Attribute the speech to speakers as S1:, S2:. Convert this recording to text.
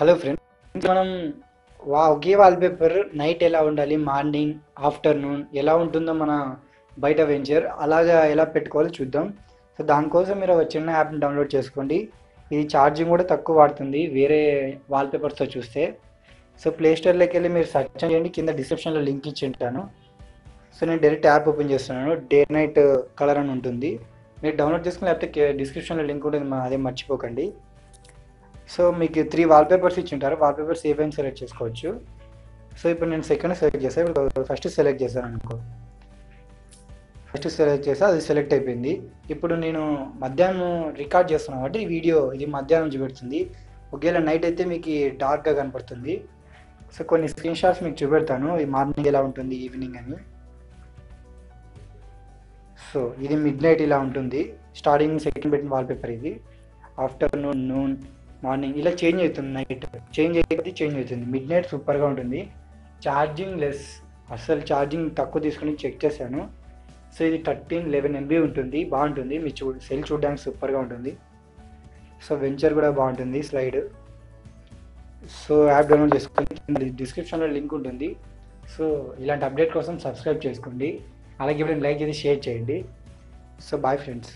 S1: Hello friends మనం వా ఒకే wallpaper night ఎలా ఉండాలి? మార్నింగ్ ఆఫ్టర్నూన్ ఎలా ఉంటుందో మన బయట వెంచర్ అలాగా ఎలా పెట్టుకోవాలో చూద్దాం. సో దానికోసం మీరు ఒక చిన్న యాప్ని డౌన్లోడ్ చేసుకోండి. ఇది ఛార్జింగ్ కూడా తక్కువ వాడుతుంది వేరే వాల్పేపర్స్తో చూస్తే. సో ప్లేస్టోర్లోకి వెళ్ళి మీరు సెర్చ్ చేయండి కింద డిస్క్రిప్షన్లో లింక్ ఇచ్చి ఉంటాను. సో నేను డైరెక్ట్ యాప్ ఓపెన్ చేస్తున్నాను. డే నైట్ కలర్ అని ఉంటుంది. మీరు డౌన్లోడ్ చేసుకుని లేకపోతే డిస్క్రిప్షన్లో లింక్ ఉంటుంది మా- అదే మర్చిపోకండి. సో మీకు త్రీ వాల్పేపర్స్ ఇచ్చి ఉంటారు వాల్పేపర్స్ ఏవైనా సెలెక్ట్ చేసుకోవచ్చు. సో ఇప్పుడు నేను సెకండ్ సెలెక్ట్ చేస్తాను ఇప్పుడు ఫస్ట్ సెలెక్ట్ చేశాను అనుకో. ఫస్ట్ సెలెక్ట్ చేస్తే అది సెలెక్ట్ అయిపోయింది. ఇప్పుడు నేను మధ్యాహ్నం రికార్డ్ చేస్తున్నాను కాబట్టి వీడియో ఇది మధ్యాహ్నం చూపెడుతుంది. ఒకవేళ నైట్ అయితే మీకు డార్క్గా కనపడుతుంది. సో కొన్ని స్క్రీన్ షాట్స్ మీకు చూపెడతాను. ఇది మార్నింగ్ ఎలా ఉంటుంది ఈవినింగ్ అని. సో ఇది మిడ్ నైట్ ఇలా ఉంటుంది. స్టార్టింగ్ సెకండ్ పెట్టిన వాల్పేపర్ ఇది. ఆఫ్టర్నూన్ నూన్ మార్నింగ్ ఇలా చేంజ్ అవుతుంది నైట్ చేంజ్ అయిపోతే చేంజ్ అవుతుంది. మిడ్ నైట్ సూపర్గా ఉంటుంది. ఛార్జింగ్ లెస్ అసలు ఛార్జింగ్ తక్కువ తీసుకుని చెక్ చేశాను. సో ఇది థర్టీన్ లెవెన్ ఎంబీ ఉంటుంది బాగుంటుంది. మీ చూ సెల్ చూడడానికి సూపర్గా ఉంటుంది. సో వెంచర్ కూడా బాగుంటుంది స్లైడ్. సో యాప్ డౌన్లోడ్ చేసుకొని డిస్క్రిప్షన్లో లింక్ ఉంటుంది. సో ఇలాంటి అప్డేట్ కోసం సబ్స్క్రైబ్ చేసుకోండి. అలాగే ఇప్పుడు లైక్ చేసి షేర్ చేయండి. So bye friends.